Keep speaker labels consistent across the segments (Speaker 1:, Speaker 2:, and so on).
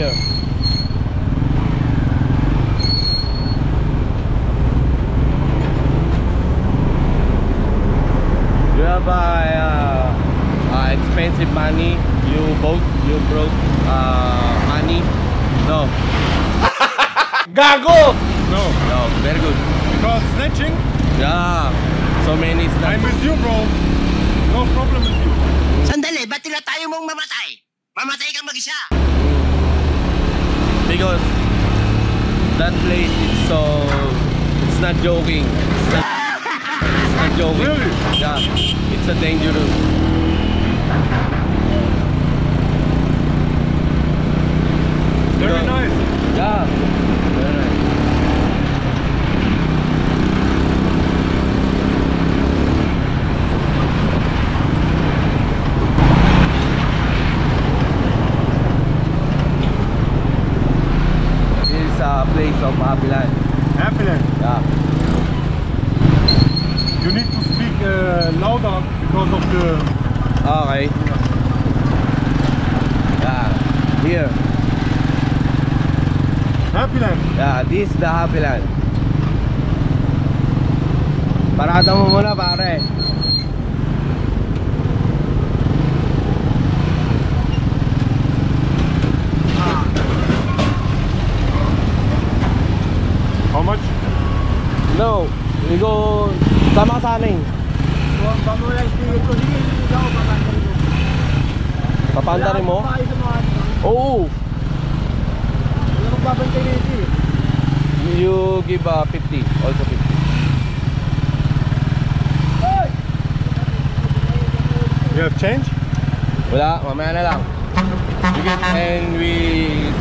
Speaker 1: traffic here. You have uh, uh, expensive money. You both you broke uh, money. No,
Speaker 2: Gago!
Speaker 3: No,
Speaker 1: no, very good.
Speaker 3: because snatching,
Speaker 1: Yeah, so many
Speaker 3: I'm with you, bro. No problem with you.
Speaker 4: Sandali, ba't tila tayo mong mamatay? Mamatay kang mag-isa.
Speaker 1: Because that place is so it's not joking it's not, it's not joking
Speaker 3: Really?
Speaker 1: yeah it's a dangerous
Speaker 3: Very nice.
Speaker 1: yeah a place of Happy Land.
Speaker 3: Happy land.
Speaker 1: Yeah.
Speaker 3: You need to speak uh, louder because of the.
Speaker 1: Okay. Yeah. Here.
Speaker 3: Happy land.
Speaker 1: Yeah, this is the Happy Land. Parada mo muna pare.
Speaker 3: How much?
Speaker 1: No, we go sama sa amin. Papanda rin mo? Oo. You give uh, 50, also 50.
Speaker 3: You have change?
Speaker 1: Wala, mamaya na lang. And we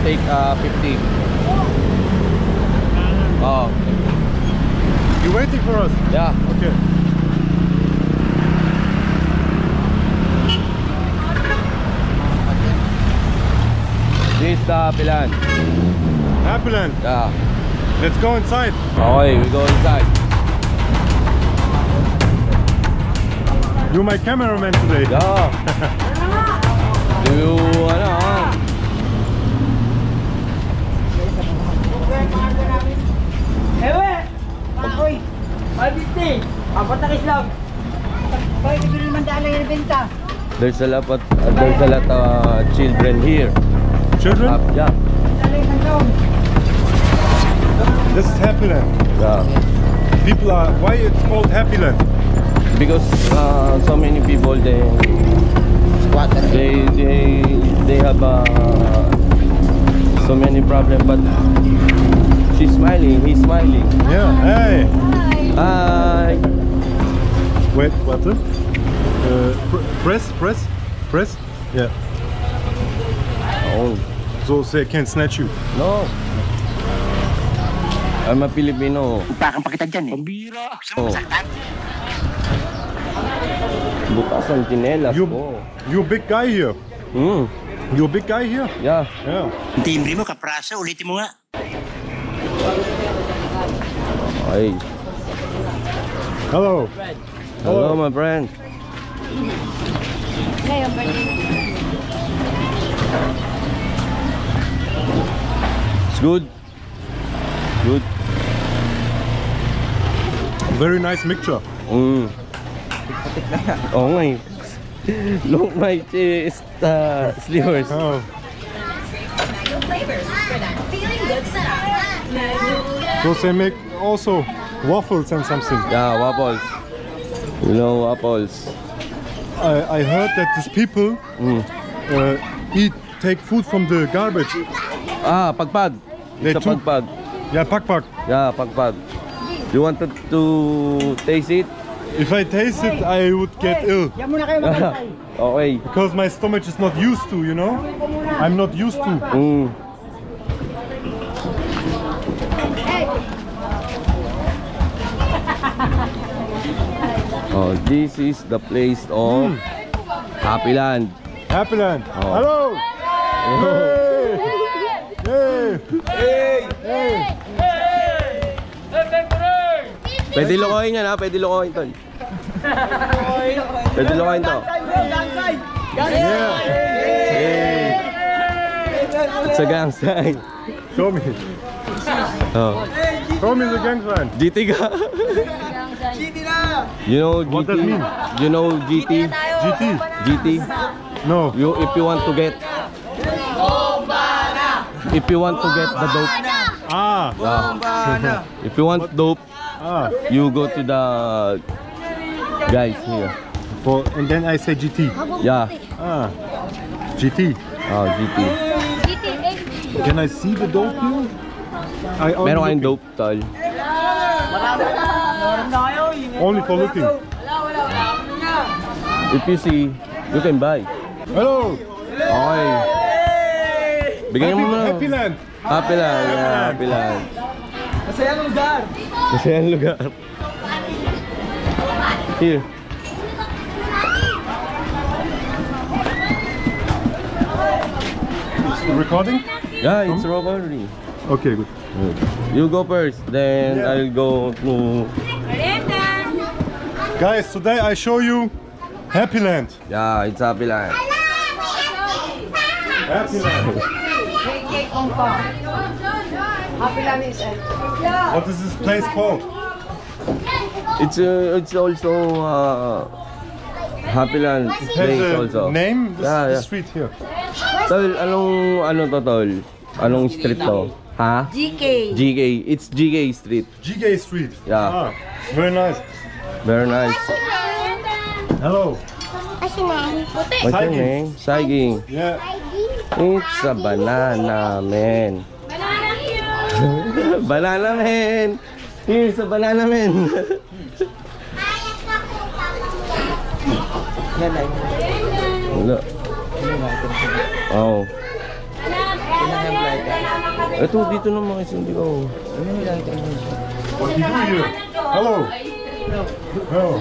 Speaker 1: take uh, 50. Oh,
Speaker 3: You waiting for us?
Speaker 1: yeah.
Speaker 3: Okay.
Speaker 1: This uh, is the Happy Land.
Speaker 3: Happy land.
Speaker 1: Yeah.
Speaker 3: Let's go inside.
Speaker 1: Okay, we go inside.
Speaker 3: You're my cameraman today.
Speaker 1: Yeah. There's a lot of, uh, there's a lot of uh, children here.
Speaker 3: Children,
Speaker 1: Uh, yeah.
Speaker 5: Dala yung
Speaker 3: this is happy land.
Speaker 1: Yeah.
Speaker 3: People are. Why it's called happy land?
Speaker 1: Because uh, so many people they they they they have uh, so many problems but she's smiling, he's smiling.
Speaker 3: Yeah. Hey.
Speaker 1: Hi.
Speaker 3: Wait. What? Uh, pr- press. Press. Press. Yeah.
Speaker 1: Oh,
Speaker 3: So they can snatch you.
Speaker 1: no. I'm a Filipino.
Speaker 4: Upakang pa kita dyan eh.
Speaker 2: Pambira!
Speaker 1: Oh.
Speaker 4: masaktan?
Speaker 1: Bukas ang chinelas
Speaker 3: You.
Speaker 1: ko.
Speaker 3: You big guy here.
Speaker 1: Hmm.
Speaker 3: You a big guy here.
Speaker 1: Yeah.
Speaker 3: Yeah.
Speaker 4: Ang timbre mo, kaprasa, ulitin mo nga.
Speaker 1: Ay.
Speaker 3: Hello.
Speaker 1: Hello, my friend. It's good. Good.
Speaker 3: Very nice mixture.
Speaker 1: Mm. Oo nga eh. Look my chest uh, slivers.
Speaker 3: Oh.
Speaker 6: flavors for feeling good.
Speaker 3: So they make also waffles and something.
Speaker 1: Yeah, waffles. You know waffles.
Speaker 3: I, I heard that these people
Speaker 1: Mm.
Speaker 3: uh, eat take food from the garbage.
Speaker 1: Ah, pagpag.
Speaker 3: They
Speaker 1: It's
Speaker 3: took-
Speaker 1: pagpag.
Speaker 3: Yeah, pak pak.
Speaker 1: Yeah, pagpag. You wanted to taste it?
Speaker 3: If I taste it, I would get ill
Speaker 5: Yan muna kayo makantay.
Speaker 1: okay.
Speaker 3: because my stomach is not used to, you know. I'm not used to.
Speaker 1: Mm. Oh, this is the place of hmm. Happy Land.
Speaker 3: Happy Land.
Speaker 1: Oh.
Speaker 3: Hello. Hey. Hey. Hey.
Speaker 1: Pwede lokohin yan ha, pwede lokohin tol. Pwede lokohin to.
Speaker 3: Yeah.
Speaker 1: Hey. It's a gang sign.
Speaker 3: Show me.
Speaker 1: Oh.
Speaker 3: Show me the gang sign.
Speaker 1: GT ka? You know GT?
Speaker 3: What does mean?
Speaker 1: You know GT?
Speaker 3: GT.
Speaker 1: GT?
Speaker 3: No.
Speaker 1: You if you want to get If you want to get the dope,
Speaker 3: Ah.
Speaker 1: yeah. if you want dope,
Speaker 3: Ah.
Speaker 1: you go to the guys here.
Speaker 3: For and then I say GT.
Speaker 1: Yeah.
Speaker 3: Ah. GT.
Speaker 1: Oh, GT.
Speaker 3: Can I see the dope here? I only
Speaker 1: Meron kayong
Speaker 3: look-
Speaker 1: dope, tol.
Speaker 3: Only for looking.
Speaker 1: If you see, you can buy.
Speaker 3: Hello.
Speaker 1: Okay. Bigyan mo na.
Speaker 3: Happy Land.
Speaker 1: Happy lang. Yeah, happy lang.
Speaker 5: Masayang lugar.
Speaker 1: Masayang lugar. Here.
Speaker 3: It's recording?
Speaker 1: Yeah, it's recording.
Speaker 3: Okay, good.
Speaker 1: You go first, then
Speaker 3: Yeah.
Speaker 1: I'll go to...
Speaker 3: Guys, today I show you Happy Land.
Speaker 1: Yeah, it's happy lang.
Speaker 3: Happy Land. What is this place called?
Speaker 1: It's uh, it's also uh, Happy Land
Speaker 3: Has
Speaker 1: place
Speaker 3: a
Speaker 1: also.
Speaker 3: name? This,
Speaker 1: Yeah,
Speaker 3: the
Speaker 1: yeah.
Speaker 3: street here.
Speaker 1: Tol, anong ano to tol? Anong street to? Ha?
Speaker 2: GK.
Speaker 1: GK. It's GK Street.
Speaker 3: GK Street.
Speaker 1: Yeah.
Speaker 3: Ah, very nice.
Speaker 1: Very nice.
Speaker 3: Hello.
Speaker 1: What's your
Speaker 3: Saiging.
Speaker 1: name? Saiging.
Speaker 3: Yeah.
Speaker 1: It's a banana man. banana man. Here's a banana man. Wala. Oh. Ito, dito naman kasi hindi ko.
Speaker 3: What you do here? Hello. Hello.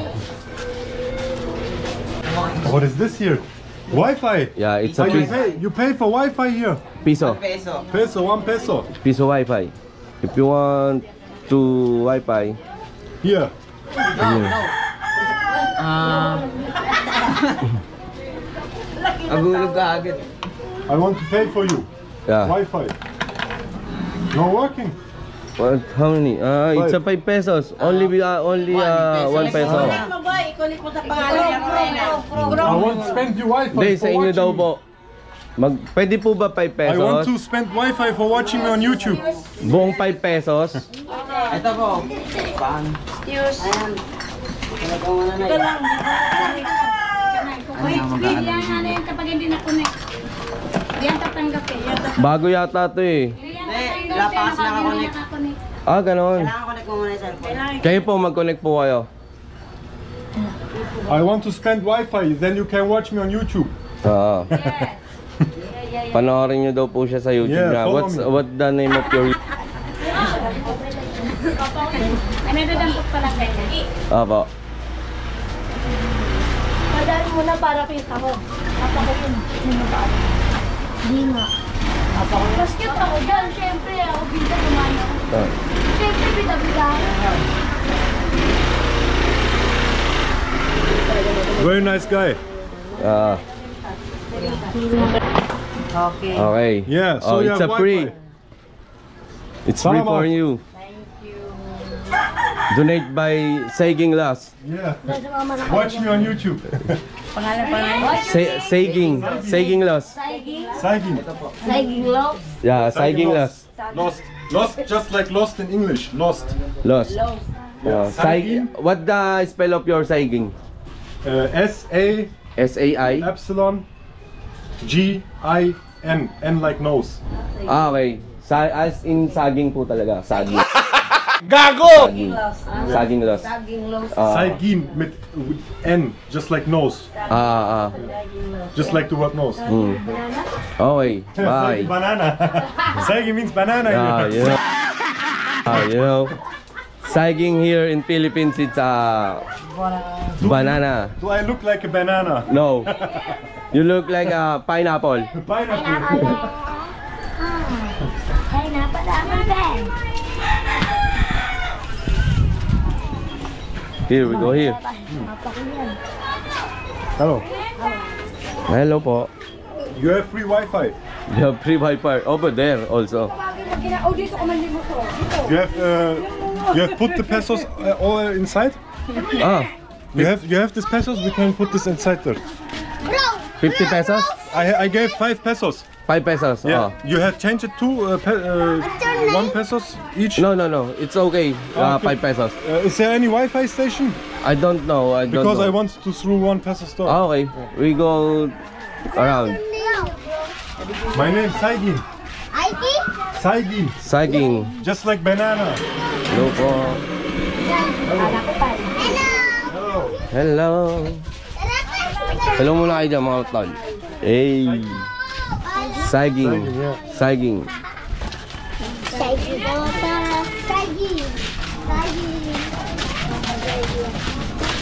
Speaker 3: What is this here? Wi-Fi.
Speaker 1: Yeah, it's a
Speaker 3: Oh, you pay, you pay for Wi-Fi here.
Speaker 1: Piso.
Speaker 3: Peso, one peso.
Speaker 1: Piso Wi-Fi. If you want to Wi-Fi,
Speaker 3: Here.
Speaker 1: here.
Speaker 5: Agulog ah. ka.
Speaker 3: I want to pay for you.
Speaker 1: Yeah.
Speaker 3: Wi-Fi. No working.
Speaker 1: What? How many? Uh, it's a 5 pesos. Only uh, only uh, 1 peso.
Speaker 2: Ano ba? Ikulit mo sa pangalan niya, Rena.
Speaker 3: I want to spend you Wi-Fi
Speaker 1: Hindi,
Speaker 3: for
Speaker 1: sa inyo daw po. Mag, pwede po ba 5
Speaker 3: me. I want to
Speaker 1: pesos?
Speaker 3: spend Wi-Fi for watching me on YouTube.
Speaker 1: Buong 5 pesos?
Speaker 5: Ito po.
Speaker 7: Wait, wait, yan ano yan kapag hindi na-connect. Yan tatanggapin. Yan
Speaker 1: Bago yata to eh.
Speaker 2: Lapas
Speaker 7: kapag hindi
Speaker 2: nakakonect.
Speaker 1: Ah, ganon.
Speaker 2: Kailangan connect mo muna yung cellphone.
Speaker 1: Kayo po, mag-connect po kayo.
Speaker 3: I want to spend Wi-Fi, then you can watch me on YouTube.
Speaker 1: Oo. Panoorin nyo daw po siya sa YouTube
Speaker 3: Yeah,
Speaker 1: na.
Speaker 3: follow
Speaker 1: What's
Speaker 3: me.
Speaker 1: what the name of your
Speaker 7: Ay, nadadampot pala ganyan.
Speaker 1: Apo.
Speaker 7: Madali mo na para kita ko. Papa ko yun. Hindi nga. Papa ko Mas cute ako dyan. Siyempre, ako bida kumano.
Speaker 1: Ah.
Speaker 7: Siyempre, bida-bida.
Speaker 3: Very nice guy.
Speaker 1: Ah,
Speaker 2: Okay.
Speaker 1: okay.
Speaker 3: Yeah,
Speaker 1: oh,
Speaker 3: so you
Speaker 1: it's
Speaker 3: have
Speaker 1: a free. It's free for you. Donate by Saging Las.
Speaker 3: Yeah. Watch me on YouTube.
Speaker 2: Pangalan pangalan.
Speaker 1: Sa- Saging. Saging Las.
Speaker 3: Saigin.
Speaker 7: Saging low.
Speaker 1: Yeah, Saging Las.
Speaker 3: Lost. Lost, just like lost in English. Lost.
Speaker 1: Lost. Yeah, Saiging. What the spell of your Saging?
Speaker 3: Uh, S A
Speaker 1: S-A-I?
Speaker 3: epsilon G I N. N like nose.
Speaker 1: Ah, okay. Sa as in saging po talaga. Saging. Gago! Saging. Saging Las.
Speaker 2: Saging low.
Speaker 1: Ah,
Speaker 3: Saigin with, with N, just like nose.
Speaker 1: ah, ah.
Speaker 3: Just like the word nose.
Speaker 1: Oh Okay, bye.
Speaker 3: Saigin banana. Saigin means banana.
Speaker 1: Yeah,
Speaker 3: here.
Speaker 1: you know. Ah, you know. Saging here in Philippines, it's a banana.
Speaker 3: Do I look like a banana?
Speaker 1: No. You look like a pineapple.
Speaker 3: Pineapple.
Speaker 1: Here we go here.
Speaker 7: Papa.
Speaker 3: Hello.
Speaker 1: Hello po.
Speaker 3: You have free Wi-Fi.
Speaker 1: You have free Wi-Fi over there also.
Speaker 7: Oh, dito ko man mo to. Dito.
Speaker 3: You have uh, you have put the pesos uh, all inside.
Speaker 1: Ah,
Speaker 3: You have you have this pesos. We can put this inside there.
Speaker 1: 50 pesos?
Speaker 3: I I gave five pesos.
Speaker 1: 5 pesos.
Speaker 3: Yeah.
Speaker 1: Oh.
Speaker 3: You have changed it to uh, pe uh, one pesos each.
Speaker 1: No, no, no. It's okay. Uh,
Speaker 3: Okay.
Speaker 1: 5 pesos.
Speaker 3: Uh, is there any Wi-Fi station?
Speaker 1: I don't know. I don't
Speaker 3: Because
Speaker 1: know.
Speaker 3: I want to through one peso store.
Speaker 1: Ah, okay. We go around.
Speaker 3: My name Saigin. Saigin.
Speaker 1: Saging.
Speaker 3: Just like banana.
Speaker 1: Hello po. Hello. Hello muna kayo dyan mga tol. Hey. Saging.
Speaker 3: yeah.
Speaker 1: Saging.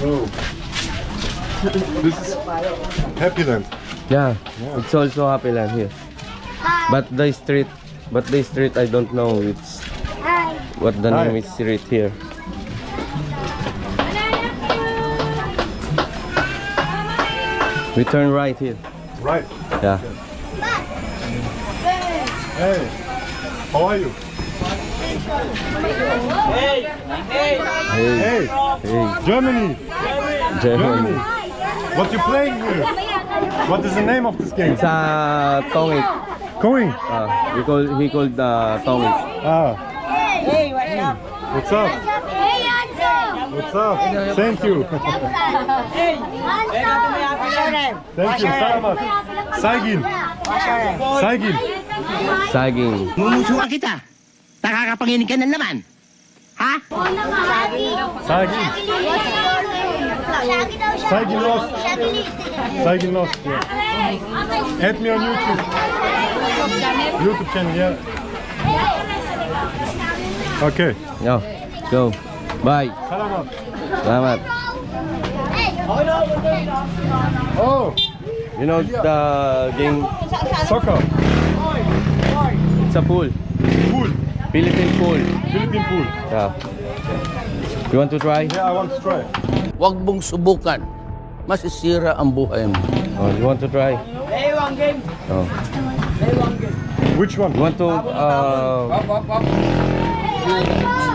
Speaker 3: Oh. this is Happy Land.
Speaker 1: Yeah. It's also Happy Land here. But the street, but the street I don't know. It's what the
Speaker 3: Hi.
Speaker 1: name is street here. We turn right here.
Speaker 3: Right.
Speaker 1: Yeah.
Speaker 3: Hey. How are you?
Speaker 1: Hey.
Speaker 3: Hey.
Speaker 1: Hey.
Speaker 3: Germany. Germany.
Speaker 1: Germany.
Speaker 3: What you playing here? What is the name of this game?
Speaker 1: It's a tongit.
Speaker 3: Going.
Speaker 1: Uh, we call he called the tongit.
Speaker 3: Ah.
Speaker 2: Hey, what's up?
Speaker 3: What's up?
Speaker 7: Hey, Anso!
Speaker 3: What's up? Thank you.
Speaker 2: What's your name?
Speaker 3: Thank you. Salamat. Saigin.
Speaker 2: What's your name?
Speaker 3: Saigin.
Speaker 1: Saging.
Speaker 4: Mumusuan kita. Nakakapanginig ka na naman. Ha?
Speaker 3: Saigin. Saigin lost. Saigin lost. Yeah. Add me on YouTube. YouTube channel. Yeah. Okay.
Speaker 1: Yo. Go. Bye.
Speaker 3: Salamat.
Speaker 1: Salamat.
Speaker 3: Oh,
Speaker 1: You know the game?
Speaker 3: soccer.
Speaker 1: It's a pool.
Speaker 3: Pool.
Speaker 1: Philippine pool.
Speaker 3: Philippine pool.
Speaker 1: Yeah. You want to try?
Speaker 3: Yeah, I want to try.
Speaker 8: Huwag mong subukan. Masisira ang buhay mo.
Speaker 1: Oh, you want to try?
Speaker 5: Hey, one game.
Speaker 1: Oh.
Speaker 3: Which one?
Speaker 1: You want to uh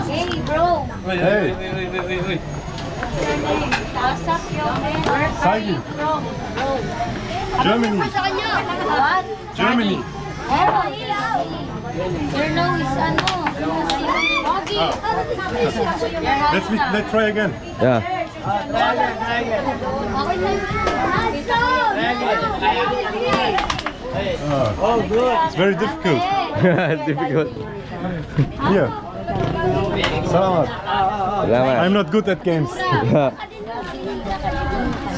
Speaker 7: Hey, bro!
Speaker 3: Hey,
Speaker 7: Tasak yung men.
Speaker 3: Saigin.
Speaker 7: Bro, bro.
Speaker 3: Germany.
Speaker 7: Sa kanya. What?
Speaker 3: Germany.
Speaker 7: Oh, ilaw. Your nose, ano? Pogi.
Speaker 3: Let's me, let's try again.
Speaker 1: yeah.
Speaker 7: Okay na.
Speaker 3: Oh, good. It's very difficult.
Speaker 1: Difficult.
Speaker 3: Here. Salamat.
Speaker 1: Salamat.
Speaker 3: I'm not good at games.
Speaker 1: Let's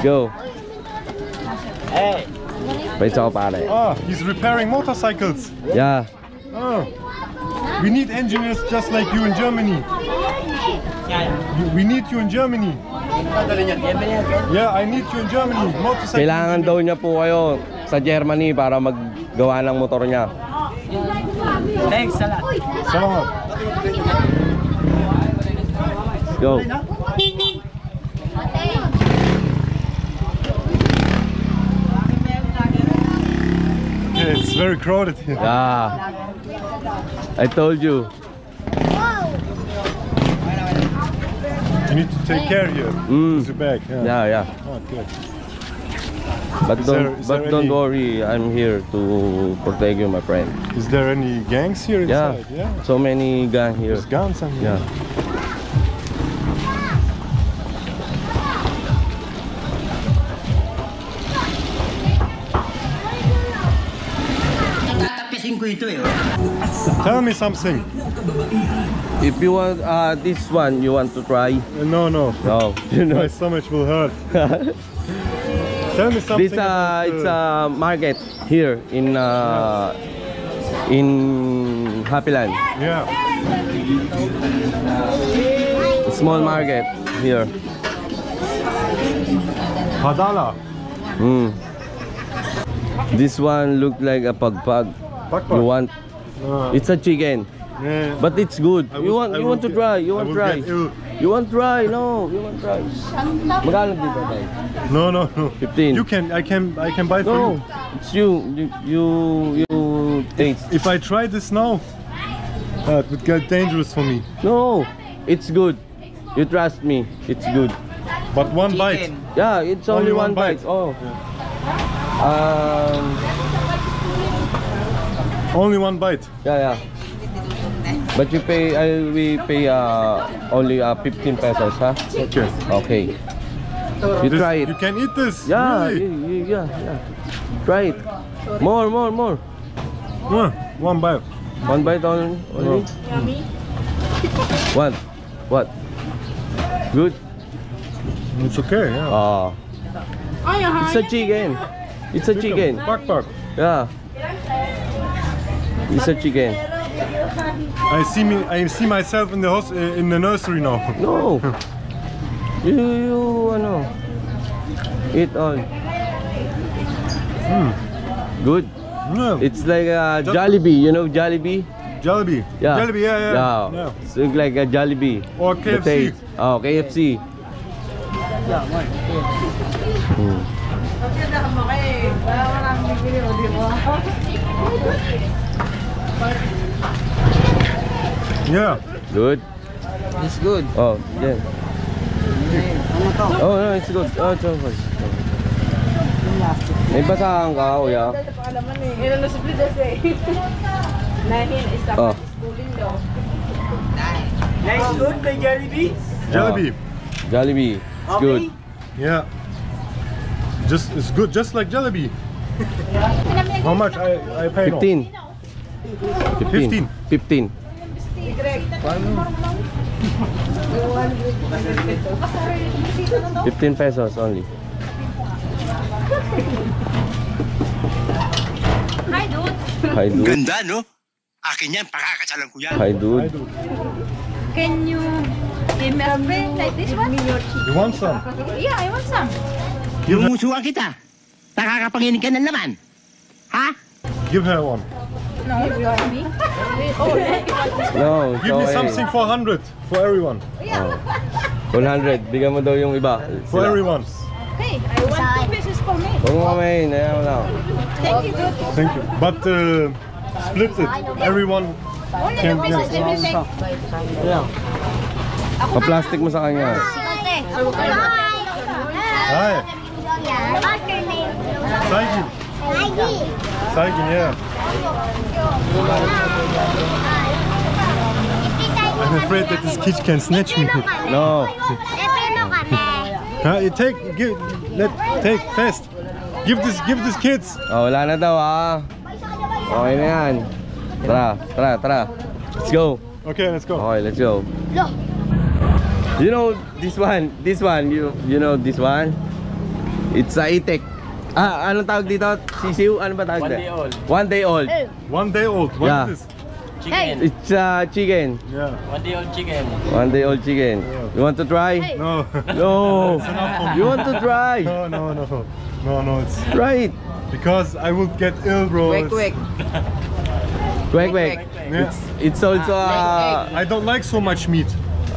Speaker 1: go.
Speaker 5: Hey.
Speaker 1: Pwede ako pare.
Speaker 3: Ah, he's repairing motorcycles.
Speaker 1: Yeah.
Speaker 3: Oh. We need engineers just like you in Germany. We need you in Germany. Yeah, I need you in Germany. Motorcycle.
Speaker 1: Kailangan daw niya po kayo sa Germany para maggawa ng motor niya.
Speaker 5: Thanks a lot.
Speaker 3: Salamat.
Speaker 1: Go.
Speaker 3: Yeah, it's very crowded here.
Speaker 1: Yeah. I told you.
Speaker 3: You need to take care here.
Speaker 1: Mm.
Speaker 3: It's your back. Yeah.
Speaker 1: Yeah, yeah.
Speaker 3: Oh, good.
Speaker 1: But
Speaker 3: Is
Speaker 1: don't
Speaker 3: there- is
Speaker 1: but
Speaker 3: there
Speaker 1: don't
Speaker 3: any-
Speaker 1: worry, I'm here to protect you, my friend.
Speaker 3: Is there any gangs here
Speaker 1: Yeah.
Speaker 3: inside? Yeah.
Speaker 1: So many gang here.
Speaker 3: There's guns and
Speaker 1: Yeah.
Speaker 3: Tell me something.
Speaker 1: If you want uh this one, you want to try?
Speaker 3: Uh, no, no.
Speaker 1: No. You know.
Speaker 3: My stomach will hurt. Tell me something.
Speaker 1: this uh it's a market here in uh in Happyland.
Speaker 3: Yeah.
Speaker 1: Small market here.
Speaker 3: Padala.
Speaker 1: Mm. This one look like a pagpag.
Speaker 3: Pakpak.
Speaker 1: You want?
Speaker 3: Uh,
Speaker 1: It's a chicken.
Speaker 3: Yeah.
Speaker 1: But it's good.
Speaker 3: I
Speaker 1: you
Speaker 3: will-
Speaker 1: want
Speaker 3: I
Speaker 1: you want to
Speaker 3: get-
Speaker 1: try. You want
Speaker 3: will
Speaker 1: try.
Speaker 3: get.
Speaker 1: You want try. No, you want try. Magkano dito, guys?
Speaker 3: No, no, no.
Speaker 1: 15.
Speaker 3: You can, I can, I can buy it for
Speaker 1: No,
Speaker 3: you.
Speaker 1: it's you. You you, you taste.
Speaker 3: If I try this now, uh, it would get dangerous for me.
Speaker 1: No, it's good. You trust me. It's good.
Speaker 3: But one bite.
Speaker 1: Yeah, it's only,
Speaker 3: Only
Speaker 1: one,
Speaker 3: one
Speaker 1: bite.
Speaker 3: bite.
Speaker 1: Oh. Um.
Speaker 3: Only one bite.
Speaker 1: Yeah, yeah. But you pay. I we pay uh only uh 15 pesos, huh?
Speaker 3: Okay.
Speaker 1: Okay. You
Speaker 3: This-
Speaker 1: try it.
Speaker 3: You can eat this.
Speaker 1: Yeah,
Speaker 3: Really?
Speaker 1: you- you- yeah, yeah. Try it. More, more, more.
Speaker 3: Yeah, one bite.
Speaker 1: One bite only. only? What? What? Good.
Speaker 3: It's okay. Yeah.
Speaker 1: Ah. It's a chicken. It's a chicken.
Speaker 3: Back, back.
Speaker 1: Yeah. It's a chicken.
Speaker 3: I see me. I see myself in the hos- uh, in the nursery now.
Speaker 1: No. You, you, ano. Eat all. Good.
Speaker 3: Yeah.
Speaker 1: It's like a Jollibee. You know Jollibee?
Speaker 3: Jollibee.
Speaker 1: Yeah.
Speaker 3: Jollibee. Yeah, yeah.
Speaker 1: Yeah.
Speaker 3: yeah.
Speaker 1: It's like a Jollibee.
Speaker 3: Or
Speaker 1: The
Speaker 3: KFC.
Speaker 1: taste. Oh, KFC. Hmm.
Speaker 3: Yeah.
Speaker 1: Good.
Speaker 5: It's good.
Speaker 1: Oh, yeah. Oh, no, it's good. Oh, it's okay. May basahan ka, kuya? Oh,
Speaker 5: Nice good, may Jollibee.
Speaker 3: Jollibee.
Speaker 1: Jollibee. It's good.
Speaker 3: Yeah. Just it's good, just like Jollibee. How much I I pay now?
Speaker 1: 15. 15. 15. Fifteen pesos only.
Speaker 7: Hi, dude.
Speaker 1: Hi, dude.
Speaker 4: Ganda, no? Akin yan, pakakasalan ko yan.
Speaker 1: Hi, dude.
Speaker 7: Can you give me a spray like this one?
Speaker 3: You want some?
Speaker 7: Yeah, I want some.
Speaker 4: Lumusuan kita. Nakakapanginig ka ng laman. Ha?
Speaker 3: Give her one.
Speaker 7: No, you want me? Oh,
Speaker 1: No,
Speaker 3: Give me something for 100 for everyone.
Speaker 1: 100. Bigyan mo daw yung iba.
Speaker 3: For
Speaker 1: Sila.
Speaker 3: everyone.
Speaker 7: hey, I want two pieces for me.
Speaker 1: Huwag mo kami, naya mo lang.
Speaker 7: Thank you.
Speaker 3: Thank you. But uh, split it. Everyone
Speaker 7: Only
Speaker 3: can
Speaker 7: two pieces,
Speaker 3: yeah.
Speaker 7: everything.
Speaker 1: Pa-plastic mo sa kanya.
Speaker 3: Hi.
Speaker 7: What's your name?
Speaker 3: Saigin. Saigin, yeah. I'm afraid that this kid can snatch me.
Speaker 1: No.
Speaker 3: Huh? You take, give, let, take fast. Give this, give this kids.
Speaker 1: Oh, wala na daw ah. Okay na yan. Tara, tara, tara. Let's go.
Speaker 3: Okay, let's go.
Speaker 1: Okay, let's go. You know this one, this one, you you know this one? It's a itek. Ah, anong tawag dito? Sisiw? Ano ba tawag dito? One day old.
Speaker 3: One day old. One day old. What is
Speaker 1: Yeah.
Speaker 3: this? Chicken.
Speaker 1: It's a chicken.
Speaker 3: Yeah.
Speaker 1: One day old chicken. One day old chicken. You want to try?
Speaker 3: No.
Speaker 1: No. You want to try?
Speaker 3: no, no, no. No, no, it's
Speaker 1: Try it.
Speaker 3: because I will get ill, bro.
Speaker 5: Quick,
Speaker 3: It's-
Speaker 5: quick.
Speaker 1: Quick, quick.
Speaker 3: Yeah.
Speaker 1: It's also a...
Speaker 3: I don't like so much meat.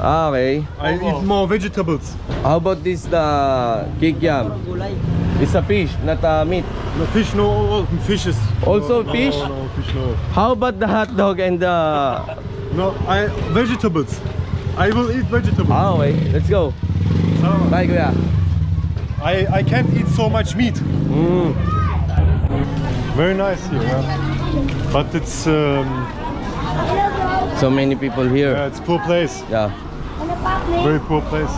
Speaker 1: Ah, okay.
Speaker 3: I eat more vegetables.
Speaker 1: How about this the kikiam? It's a fish, not a meat.
Speaker 3: No fish, no oh, fishes.
Speaker 1: Also
Speaker 3: no,
Speaker 1: fish?
Speaker 3: No, no, fish, no.
Speaker 1: How about the hot dog and the...
Speaker 3: No, I vegetables. I will eat vegetables.
Speaker 1: Ah, okay. Let's go. Bye, kuya.
Speaker 3: I I can't eat so much meat.
Speaker 1: Mm.
Speaker 3: Very nice here, yeah. but it's um,
Speaker 1: So many people here.
Speaker 3: yeah, it's poor place.
Speaker 1: Yeah.
Speaker 3: Very poor place.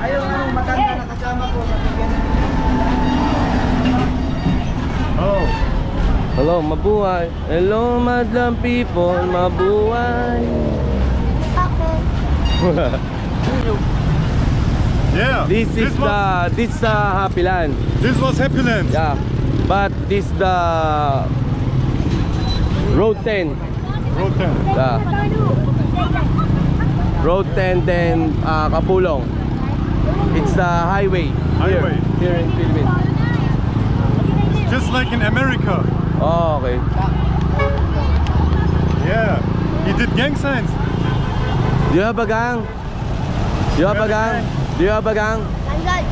Speaker 5: Ayaw nga nung matanda na kasama ko.
Speaker 3: Oh,
Speaker 1: Hello, mabuhay. Hello, madam people, mabuhay.
Speaker 3: yeah.
Speaker 1: This is
Speaker 3: was,
Speaker 1: the this the Happy Land.
Speaker 3: this was Happy Land.
Speaker 1: Yeah. But this the Road 10.
Speaker 3: Road 10.
Speaker 1: Yeah. Road 10 then uh, Capulong. It's the highway. here.
Speaker 3: Highway.
Speaker 1: here in Philippines?
Speaker 3: Just like in America.
Speaker 1: Ah, oh, okay.
Speaker 3: Yeah. He did gang signs.
Speaker 1: Do you have a gang? Do you have a gang? Do you have a gang?
Speaker 7: Tanggal.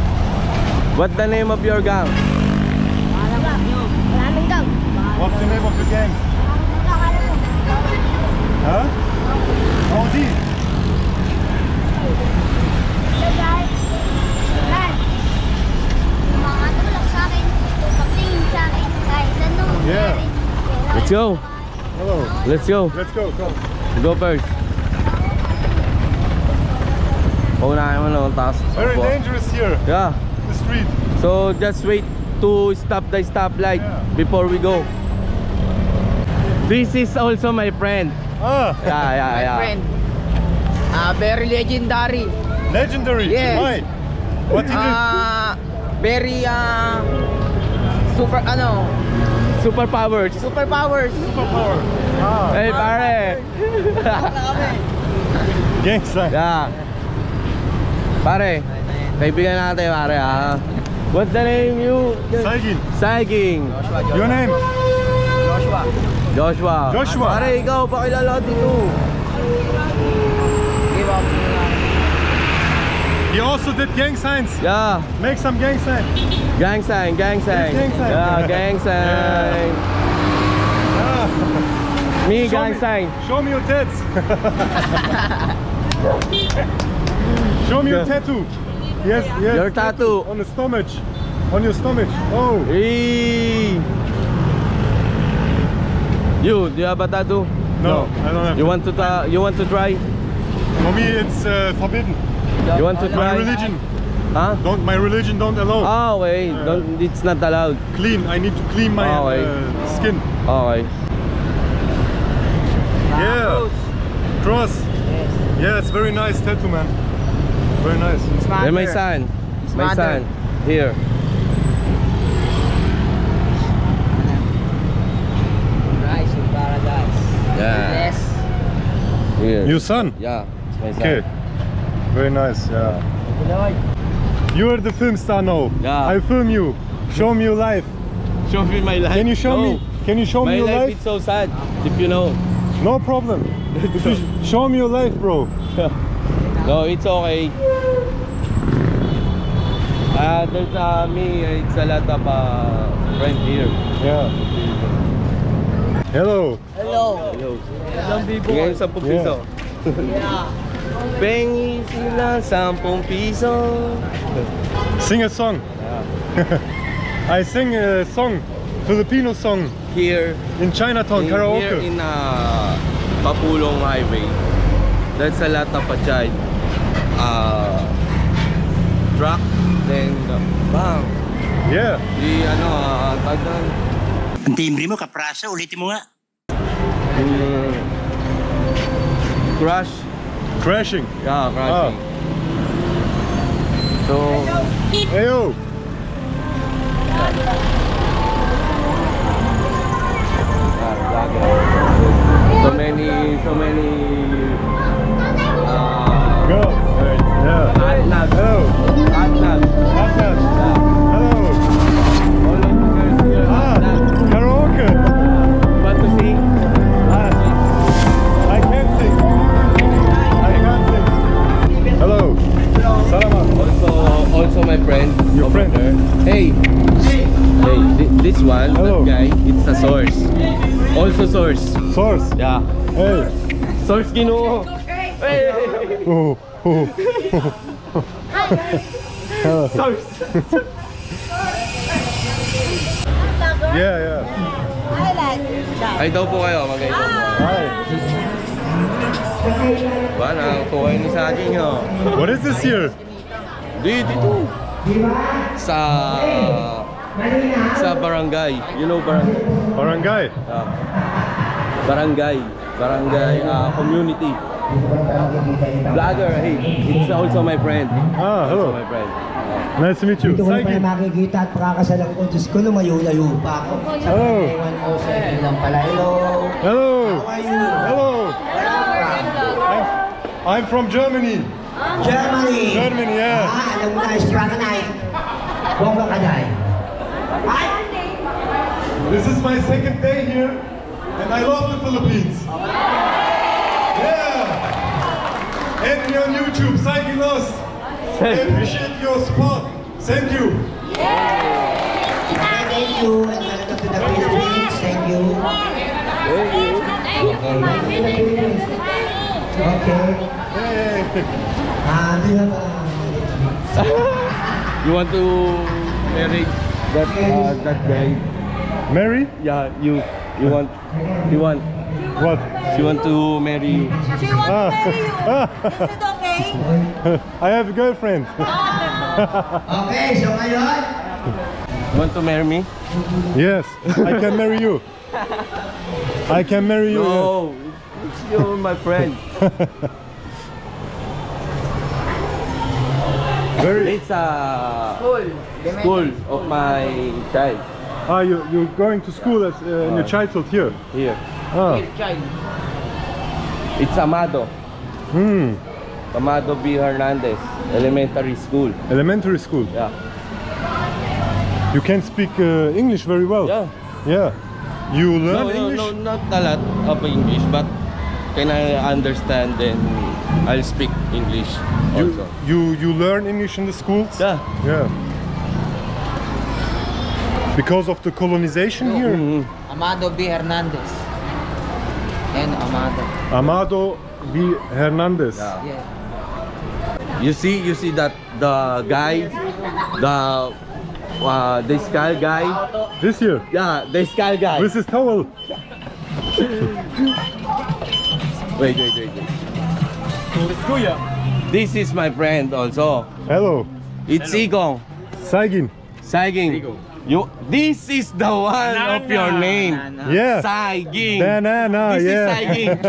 Speaker 1: What's the name of your gang?
Speaker 3: What's the name of the gang? Huh? Audi.
Speaker 7: Hello guys. Yan. Mga tulak sa akin. Pagtingin sa akin. Kahit anong
Speaker 3: Yeah.
Speaker 7: mangyari.
Speaker 1: Let's go.
Speaker 3: Hello.
Speaker 1: Let's go.
Speaker 3: Let's go. Go.
Speaker 1: Go first. Paunahin mo naman taas.
Speaker 3: Very dangerous here.
Speaker 1: Yeah.
Speaker 3: The street.
Speaker 1: So just wait to stop the stoplight
Speaker 3: Yeah.
Speaker 1: before we go. This is also my friend.
Speaker 3: Ah.
Speaker 1: Yeah, yeah,
Speaker 5: My
Speaker 1: yeah.
Speaker 5: friend. Ah, very legendary.
Speaker 3: Legendary.
Speaker 5: Yes.
Speaker 3: Why? What he did?
Speaker 5: Ah, very ah super ano,
Speaker 1: Superpowers.
Speaker 5: superpowers.
Speaker 3: Superpower. Ah.
Speaker 1: Hey, pare.
Speaker 3: Gang sign.
Speaker 1: yeah. Pare. Kaibigan natin, pare, ah. What's the name you?
Speaker 3: Saigin.
Speaker 1: Saiging.
Speaker 3: Your name?
Speaker 5: Joshua.
Speaker 1: Joshua.
Speaker 3: Joshua.
Speaker 1: Pare, ikaw, pakilala dito.
Speaker 3: He also did gang signs.
Speaker 1: Yeah.
Speaker 3: Make some gang sign.
Speaker 1: Gang sign, gang sign.
Speaker 3: Gang sign.
Speaker 1: Yeah, gang sign.
Speaker 3: Ah.
Speaker 1: Me,
Speaker 3: Show
Speaker 1: gang
Speaker 3: me-
Speaker 1: sign.
Speaker 3: Show me your tats. Show me your tattoo. Yes, yes.
Speaker 1: Your tattoo.
Speaker 3: on the stomach. On your stomach. Oh.
Speaker 1: Hey. You, do you have a tattoo?
Speaker 3: No, I don't have.
Speaker 1: You want to you want to try?
Speaker 3: For me, it's uh, forbidden.
Speaker 1: You want to
Speaker 3: My religion
Speaker 1: Huh?
Speaker 3: don't. My religion don't allow.
Speaker 1: Ah, okay. Don't, it's not allowed.
Speaker 3: Clean. I need to clean my
Speaker 1: Ah, okay.
Speaker 3: uh, skin.
Speaker 1: Okay.
Speaker 3: Yeah. Cross. Yes. Yeah, it's very nice tattoo, man. Very nice.
Speaker 1: Then my son. My
Speaker 5: mother.
Speaker 1: son. Here.
Speaker 5: Rise in paradise.
Speaker 1: Yeah.
Speaker 5: Yes.
Speaker 1: Here.
Speaker 3: Your son.
Speaker 1: Yeah. It's my son.
Speaker 3: Okay. Very nice. Yeah. You are the film star now.
Speaker 1: Yeah.
Speaker 3: I film you. Show me your life.
Speaker 1: Show me my life.
Speaker 3: Can you show
Speaker 1: No.
Speaker 3: me? Can you show
Speaker 1: My
Speaker 3: me your
Speaker 1: life
Speaker 3: life?
Speaker 1: is so sad. If you know.
Speaker 3: No problem. If you show me your life, bro.
Speaker 1: No, it's okay. Uh, there's uh, me, it's a lot of uh, friends here.
Speaker 3: Yeah. Hello.
Speaker 5: Hello.
Speaker 1: Hello. Ngayon, 10 piso. Pengi sila, 10 piso.
Speaker 3: Sing a song. I sing a song, Filipino song
Speaker 1: Here,
Speaker 3: in Chinatown
Speaker 1: in,
Speaker 3: karaoke.
Speaker 1: here in uh, Papulong Highway, there's a lot of a child. Uh, truck, then uh, bang.
Speaker 3: Yeah.
Speaker 1: Di ano, uh, tawag doon,
Speaker 4: Ang timbre mo, kaprasa, ulitin mo nga.
Speaker 1: mm, crash.
Speaker 3: Crashing.
Speaker 1: Yeah, crashing. So,
Speaker 3: Heyo.
Speaker 1: ah, vlogger. So many, so many uh,
Speaker 3: girls. Yeah.
Speaker 1: Atlas.
Speaker 3: Hello.
Speaker 1: Atlas.
Speaker 3: Atlas.
Speaker 1: Yeah. My friend.
Speaker 3: Your
Speaker 1: over
Speaker 3: friend?
Speaker 1: there. Hey. Hey, thi- this one,
Speaker 3: Hello.
Speaker 1: that guy, it's a source. Also source.
Speaker 3: Source.
Speaker 1: Yeah.
Speaker 3: Hey.
Speaker 1: Source ginoo. Hey.
Speaker 3: Oh, oh. Hello.
Speaker 1: Source.
Speaker 3: Yeah, yeah.
Speaker 1: Ay daw po kayo, daw po.
Speaker 3: Hi.
Speaker 1: Ba, nakakuha kayo ni saging oh.
Speaker 3: What is this here?
Speaker 1: Di, dito. Sa... Sa barangay. You know barangay?
Speaker 3: Barangay.
Speaker 1: Ah. barangay. Barangay uh, community. Vlogger, hey, it's also my friend.
Speaker 3: Ah,
Speaker 1: Also
Speaker 3: hello.
Speaker 1: my friend. Ah.
Speaker 3: Nice to meet you.
Speaker 9: Dito ko na pala makikita at pakakasalan ko. Diyos ko, lumayo-layo pa ako.
Speaker 3: Hello.
Speaker 9: Ewan ko sa inyo lang pala. Hello.
Speaker 3: Hello.
Speaker 9: How are you?
Speaker 3: Hello. I'm, I'm from Germany.
Speaker 9: Germany.
Speaker 3: Germany, yeah.
Speaker 9: Ah, alam mo na, Sprague night. Huwag makaday.
Speaker 3: This is my second day here, and I love the Philippines. Yeah! Add me on YouTube, Psyche Lost. I appreciate your support. Thank you.
Speaker 9: Okay, thank you. And welcome to the Philippines. Thank you. Okay, welcome to the Philippines. Okay. Ah, do you have a...
Speaker 1: You want to marry that uh, that guy?
Speaker 3: Mary?
Speaker 1: Yeah, you you want you want
Speaker 3: What?
Speaker 1: she want to marry you.
Speaker 7: She wants
Speaker 3: Ah.
Speaker 7: to marry you. Is it okay?
Speaker 3: I have a girlfriend.
Speaker 9: Okay, so ngayon,
Speaker 1: You want to marry me?
Speaker 3: yes, I can marry you. I can marry you.
Speaker 1: No, it's you, my friend.
Speaker 3: Very.
Speaker 1: It's a school of my child
Speaker 3: Ah, you you're going to school at, uh, in your childhood here.
Speaker 1: here.
Speaker 3: Ah.
Speaker 1: It's Amado.
Speaker 3: Hmm.
Speaker 1: Amado B. Hernandez Elementary School.
Speaker 3: Elementary school.
Speaker 1: Yeah.
Speaker 3: You can speak uh, English very well.
Speaker 1: Yeah.
Speaker 3: Yeah. You learn
Speaker 1: No, no,
Speaker 3: English?
Speaker 1: no, not a lot of English, but can I understand then I'll speak English
Speaker 3: You,
Speaker 1: also.
Speaker 3: you you learn English in the schools?
Speaker 1: Yeah.
Speaker 3: Yeah. Because of the colonization here?
Speaker 1: Mhm.
Speaker 5: Amado B. Hernandez. And Amado.
Speaker 3: Amado B. Hernandez.
Speaker 1: Yeah.
Speaker 5: Yeah.
Speaker 1: You see, you see that the guy, the uh, the skull guy.
Speaker 3: This year.
Speaker 1: Yeah, the skull guy.
Speaker 3: This is towel.
Speaker 1: Wait, wait, wait, wait. This is my friend also.
Speaker 3: Hello.
Speaker 1: It's Igong.
Speaker 3: Saigin.
Speaker 1: Saiging. You. This is the one of your name.
Speaker 3: Yeah.
Speaker 1: Saiging.
Speaker 3: Banana,
Speaker 1: This is
Speaker 3: yeah.
Speaker 1: Saiging.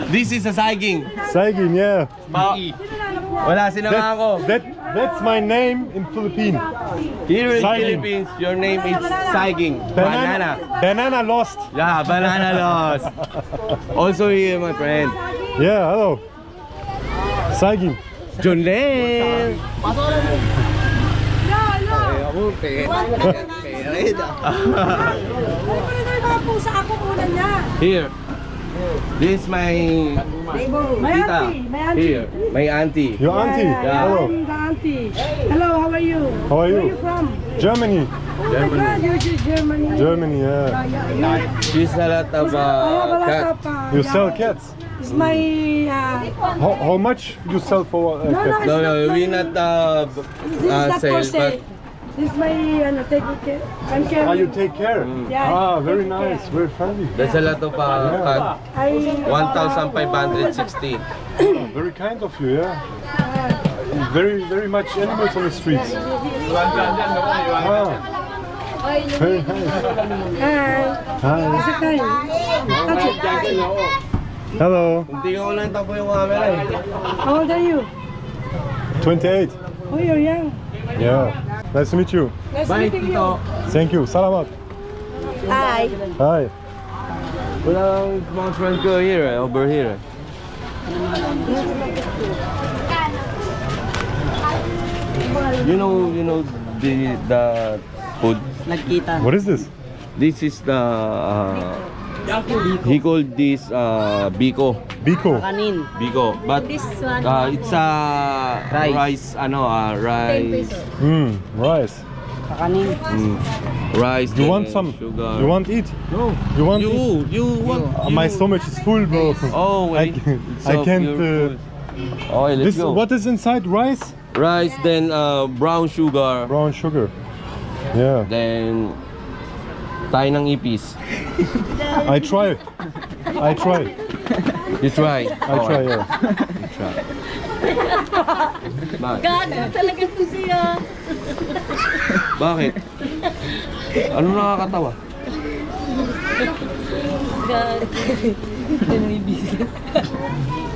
Speaker 1: This is a Saiging.
Speaker 3: Saigin, yeah.
Speaker 1: Wala sinama ako.
Speaker 3: That, that, that's my name in Philippines.
Speaker 1: Here in
Speaker 3: Saiging.
Speaker 1: Philippines, your name is Saiging. Banana.
Speaker 3: Banana lost.
Speaker 1: Yeah, banana lost. Also here, my friend.
Speaker 3: Yeah, hello. Saigin.
Speaker 1: John Len. Here. This is my tita. Here, my auntie.
Speaker 3: Your auntie.
Speaker 1: Yeah.
Speaker 3: Hello.
Speaker 2: Auntie. Hello, how are you?
Speaker 3: How are
Speaker 2: Where
Speaker 3: you?
Speaker 2: you from?
Speaker 3: Germany.
Speaker 2: Oh my God, you're just Germany.
Speaker 3: Germany, yeah.
Speaker 2: Yeah, yeah.
Speaker 1: She's a lot of
Speaker 2: I have a
Speaker 1: uh,
Speaker 2: lot of, uh,
Speaker 3: You
Speaker 2: yeah.
Speaker 3: sell cats.
Speaker 2: It's my, uh,
Speaker 3: How, how much you sell for a
Speaker 2: No, no,
Speaker 3: cat?
Speaker 1: No, no, we not uh,
Speaker 2: this is
Speaker 1: uh,
Speaker 2: not for
Speaker 1: sale,
Speaker 2: sale.
Speaker 1: but
Speaker 2: This is my, ano, take care. I'm
Speaker 3: Ah,
Speaker 2: caring.
Speaker 3: you take care.
Speaker 2: Yeah,
Speaker 3: Ah, very nice,
Speaker 2: care.
Speaker 3: very friendly.
Speaker 1: there's a lot of uh, cat.
Speaker 2: I,
Speaker 1: 1,560.
Speaker 3: Very kind of you, yeah. Very, very much animals on the streets. Ah, very nice.
Speaker 2: Hi.
Speaker 3: Hi.
Speaker 2: It's okay. Touch it, touch it.
Speaker 3: Hello.
Speaker 1: Hindi ko lang tapo yung camera.
Speaker 2: How old are you?
Speaker 3: 28.
Speaker 2: Oh, you're young.
Speaker 3: Yeah. Nice to meet you.
Speaker 2: Nice
Speaker 1: Bye,
Speaker 2: meeting you.
Speaker 3: Thank you. Salamat.
Speaker 2: Hi.
Speaker 3: Hi.
Speaker 1: Wala akong mga friend ko here over here. You know, you know the the food.
Speaker 5: Nagkita.
Speaker 3: What is this?
Speaker 1: This is the uh, he called this uh, biko.
Speaker 3: Biko.
Speaker 5: Kanin.
Speaker 1: Biko, but
Speaker 7: This one.
Speaker 1: uh, it's a
Speaker 5: Rice.
Speaker 1: rice ano uh,
Speaker 7: 10
Speaker 1: rice
Speaker 7: pesos.
Speaker 3: Hmm, rice.
Speaker 5: Kanin.
Speaker 1: mm, rice.
Speaker 3: You want
Speaker 1: and
Speaker 3: some?
Speaker 1: Sugar.
Speaker 3: You want eat?
Speaker 1: No.
Speaker 3: You want
Speaker 1: You
Speaker 3: eat?
Speaker 1: you want?
Speaker 3: Uh, My stomach is full, bro.
Speaker 1: Oh
Speaker 3: I,
Speaker 1: wait.
Speaker 3: can,
Speaker 1: It's
Speaker 3: I
Speaker 1: so
Speaker 3: can't.
Speaker 1: pure
Speaker 3: Uh,
Speaker 1: food. Okay, let's
Speaker 3: this
Speaker 1: go.
Speaker 3: what is inside rice?
Speaker 1: Rice, then uh, brown sugar,
Speaker 3: Brown sugar. Yeah.
Speaker 1: then tayo ng ipis.
Speaker 3: I try. I try.
Speaker 1: You try.
Speaker 3: I try. Yeah.
Speaker 1: You try. Bakit?
Speaker 7: Gago talaga to siya.
Speaker 1: Bakit? Ano nakakatawa?
Speaker 7: Gago.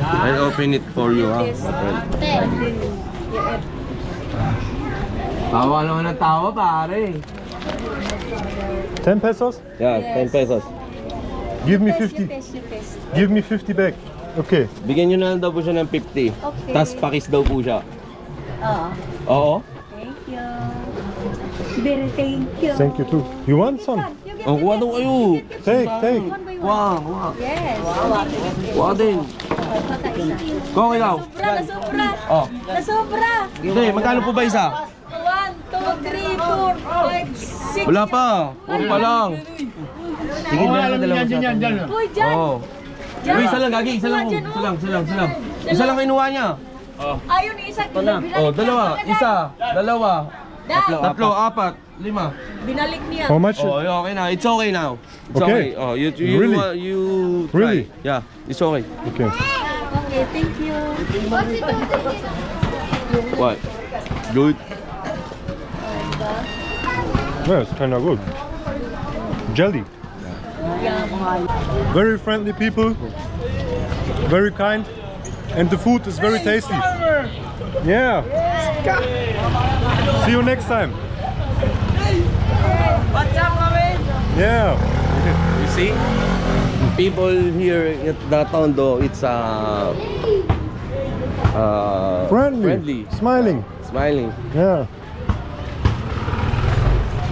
Speaker 1: I'll open it for you, ah. ha? Tawa naman ng tawa, pare.
Speaker 3: 10 pesos?
Speaker 1: Yeah, 10 pesos.
Speaker 3: Give me 50.
Speaker 7: Test test.
Speaker 3: Give me 50 back. Okay.
Speaker 1: Bigyan nyo na lang daw po siya ng 50.
Speaker 7: Okay.
Speaker 1: Tapos pakis daw po siya.
Speaker 7: Oo.
Speaker 1: Oo.
Speaker 7: Thank you. Very thank you.
Speaker 3: Thank you too. You want some?
Speaker 1: Oh, kuha daw kayo.
Speaker 3: Take, take.
Speaker 1: Kuha, kuha.
Speaker 7: Yes.
Speaker 1: Kuha din. Kuha ikaw.
Speaker 7: Sobra, na sobra.
Speaker 1: Oh.
Speaker 7: Na sobra.
Speaker 1: Hindi, magkano po ba isa?
Speaker 7: 1, 2, 3, 4, 5, 6.
Speaker 1: Wala pa. Puro pa lang. Sige, oh, alam niyan, dyan, dyan,
Speaker 7: Uy, dyan.
Speaker 1: Oo. Uy, isa lang, gagi. Isa lang. oh. Isa lang, isa lang, isa lang. Isa lang kinuha niya.
Speaker 7: Ayun, isa.
Speaker 1: Oh, dalawa. Isa. Dalawa. Tatlo, apat, lima.
Speaker 7: binalik niya.
Speaker 3: How much?
Speaker 1: Oh, okay na. It's okay now. It's
Speaker 3: Okay.
Speaker 1: okay. Oh, you you
Speaker 3: Really?
Speaker 1: uh, you try.
Speaker 3: Really?
Speaker 1: Yeah, it's okay.
Speaker 3: Okay.
Speaker 7: Okay, thank you.
Speaker 1: What? Good.
Speaker 3: Yeah, it's kind of good. Jelly. Very friendly people. Very kind. And the food is very tasty. Yeah. See you next time.
Speaker 5: What's up, Robin?
Speaker 3: Yeah.
Speaker 1: You see? People here at the town though, it's uh, uh,
Speaker 3: Friendly.
Speaker 1: friendly,
Speaker 3: Smiling.
Speaker 1: smiling.
Speaker 3: Yeah.